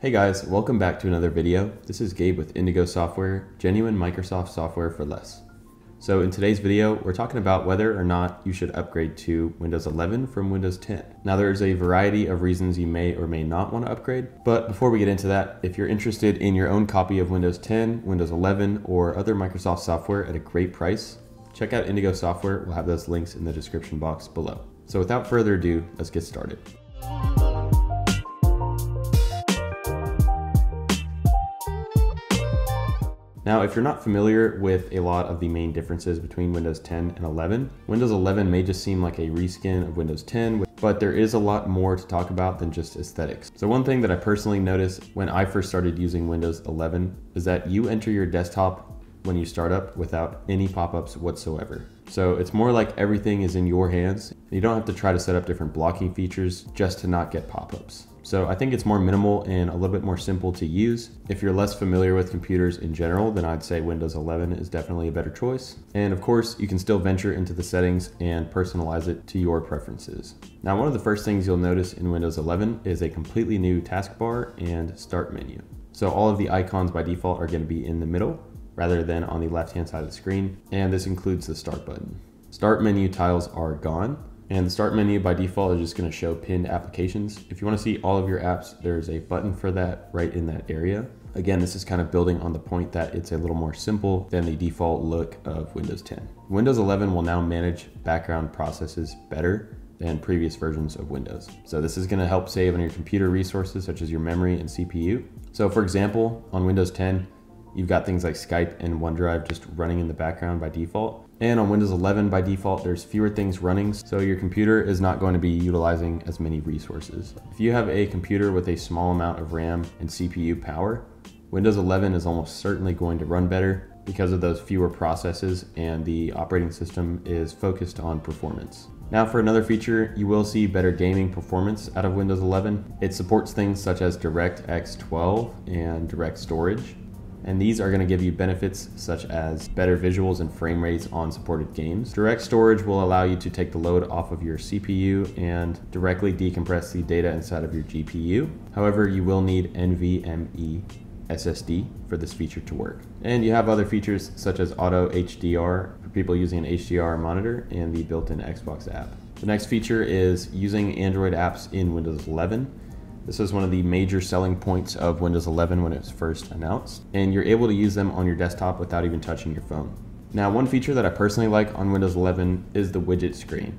Hey guys, welcome back to another video. This is Gabe with Indigo Software, genuine Microsoft software for less. So in today's video, we're talking about whether or not you should upgrade to Windows 11 from Windows 10. Now there's a variety of reasons you may or may not want to upgrade, but before we get into that, if you're interested in your own copy of Windows 10, Windows 11, or other Microsoft software at a great price, check out Indigo Software. We'll have those links in the description box below. So without further ado, let's get started. Now, if you're not familiar with a lot of the main differences between Windows 10 and 11, Windows 11 may just seem like a reskin of Windows 10, but there is a lot more to talk about than just aesthetics. So one thing that I personally noticed when I first started using Windows 11 is that you enter your desktop when you start up without any pop-ups whatsoever. So it's more like everything is in your hands. You don't have to try to set up different blocking features just to not get pop-ups. So I think it's more minimal and a little bit more simple to use. If you're less familiar with computers in general, then I'd say Windows 11 is definitely a better choice. And of course, you can still venture into the settings and personalize it to your preferences. Now, one of the first things you'll notice in Windows 11 is a completely new taskbar and start menu. So all of the icons by default are gonna be in the middle rather than on the left-hand side of the screen. And this includes the start button. Start menu tiles are gone and the start menu by default is just gonna show pinned applications. If you wanna see all of your apps, there's a button for that right in that area. Again, this is kind of building on the point that it's a little more simple than the default look of Windows 10. Windows 11 will now manage background processes better than previous versions of Windows. So this is gonna help save on your computer resources such as your memory and CPU. So for example, on Windows 10, You've got things like Skype and OneDrive just running in the background by default. And on Windows 11 by default, there's fewer things running, so your computer is not going to be utilizing as many resources. If you have a computer with a small amount of RAM and CPU power, Windows 11 is almost certainly going to run better because of those fewer processes and the operating system is focused on performance. Now for another feature, you will see better gaming performance out of Windows 11. It supports things such as DirectX 12 and Direct Storage and these are going to give you benefits such as better visuals and frame rates on supported games. Direct storage will allow you to take the load off of your CPU and directly decompress the data inside of your GPU. However, you will need NVMe SSD for this feature to work. And you have other features such as auto HDR for people using an HDR monitor and the built-in Xbox app. The next feature is using Android apps in Windows 11. This is one of the major selling points of Windows 11 when it was first announced, and you're able to use them on your desktop without even touching your phone. Now, one feature that I personally like on Windows 11 is the widget screen.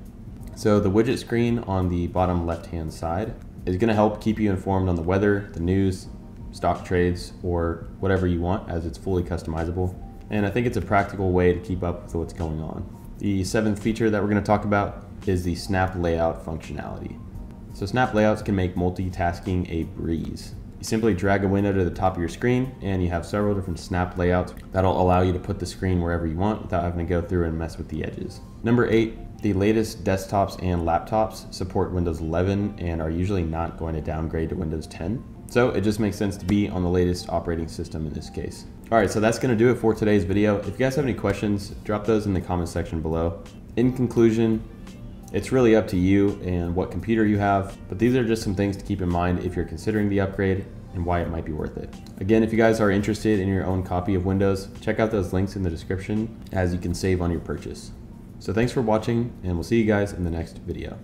So the widget screen on the bottom left-hand side is gonna help keep you informed on the weather, the news, stock trades, or whatever you want as it's fully customizable. And I think it's a practical way to keep up with what's going on. The seventh feature that we're gonna talk about is the snap layout functionality. So snap layouts can make multitasking a breeze. You simply drag a window to the top of your screen and you have several different snap layouts that'll allow you to put the screen wherever you want without having to go through and mess with the edges. Number eight, the latest desktops and laptops support Windows 11 and are usually not going to downgrade to Windows 10. So it just makes sense to be on the latest operating system in this case. All right, so that's gonna do it for today's video. If you guys have any questions, drop those in the comment section below. In conclusion, it's really up to you and what computer you have, but these are just some things to keep in mind if you're considering the upgrade and why it might be worth it. Again, if you guys are interested in your own copy of Windows, check out those links in the description as you can save on your purchase. So thanks for watching and we'll see you guys in the next video.